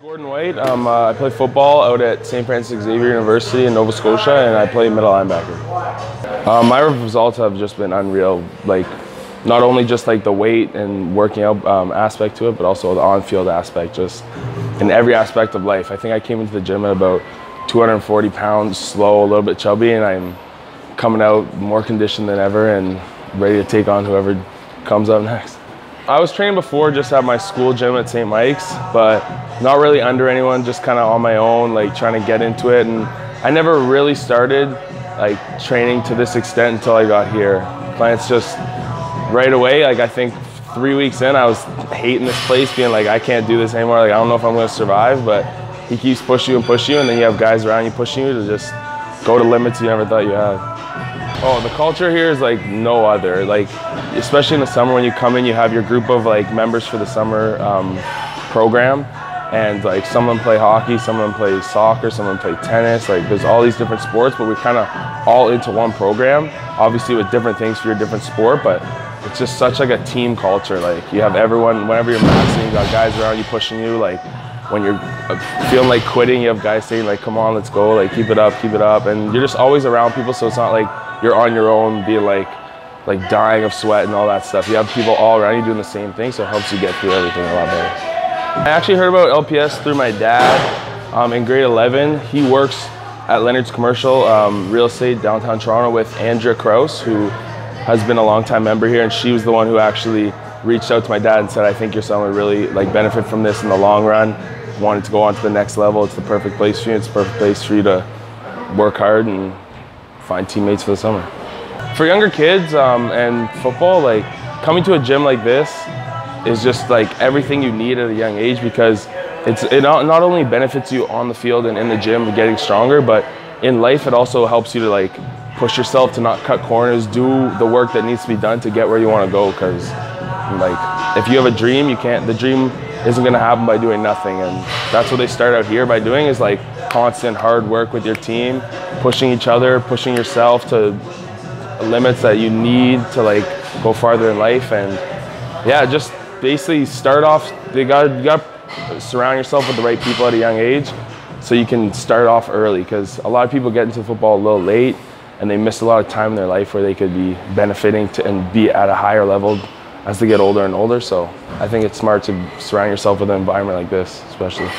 Gordon Whyte. Um, uh, I play football out at St. Francis Xavier University in Nova Scotia, and I play middle linebacker. Um, my results have just been unreal. Like, not only just like the weight and working out um, aspect to it, but also the on-field aspect, just in every aspect of life. I think I came into the gym at about 240 pounds, slow, a little bit chubby, and I'm coming out more conditioned than ever and ready to take on whoever comes up next. I was training before just at my school gym at St. Mike's, but not really under anyone, just kind of on my own, like trying to get into it. And I never really started like training to this extent until I got here. Clance just right away, like I think three weeks in, I was hating this place, being like, I can't do this anymore. Like, I don't know if I'm gonna survive, but he keeps pushing you and pushing you, and then you have guys around you pushing you to just go to limits you never thought you had. Oh, the culture here is like no other. Like, especially in the summer when you come in, you have your group of like members for the summer um, program, and like some of them play hockey, some of them play soccer, some of them play tennis. Like, there's all these different sports, but we're kind of all into one program. Obviously, with different things for your different sport, but it's just such like a team culture. Like, you have everyone. Whenever you're maxing, you got guys around you pushing you. Like, when you're uh, feeling like quitting, you have guys saying like, "Come on, let's go! Like, keep it up, keep it up." And you're just always around people, so it's not like you're on your own being like like dying of sweat and all that stuff. You have people all around you doing the same thing, so it helps you get through everything a lot better. I actually heard about LPS through my dad um, in grade 11. He works at Lennard's Commercial um, Real Estate downtown Toronto with Andrea Kraus, who has been a longtime member here, and she was the one who actually reached out to my dad and said, "I think your son would really like benefit from this in the long run. Wanted to go on to the next level. It's the perfect place for you. It's the perfect place for you to work hard and find teammates for the summer. For younger kids um, and football, like coming to a gym like this is just like everything you need at a young age because it's it not, not only benefits you on the field and in the gym getting stronger, but in life it also helps you to like push yourself to not cut corners, do the work that needs to be done to get where you want to go. Because like if you have a dream, you can't. The dream isn't going to happen by doing nothing, and that's what they start out here by doing is like constant hard work with your team, pushing each other, pushing yourself to limits that you need to like go farther in life. And yeah, just basically start off. They got you got surround yourself with the right people at a young age, so you can start off early. Because a lot of people get into football a little late, and they miss a lot of time in their life where they could be benefiting to, and be at a higher level as they get older and older. So I think it's smart to surround yourself with an environment like this, especially.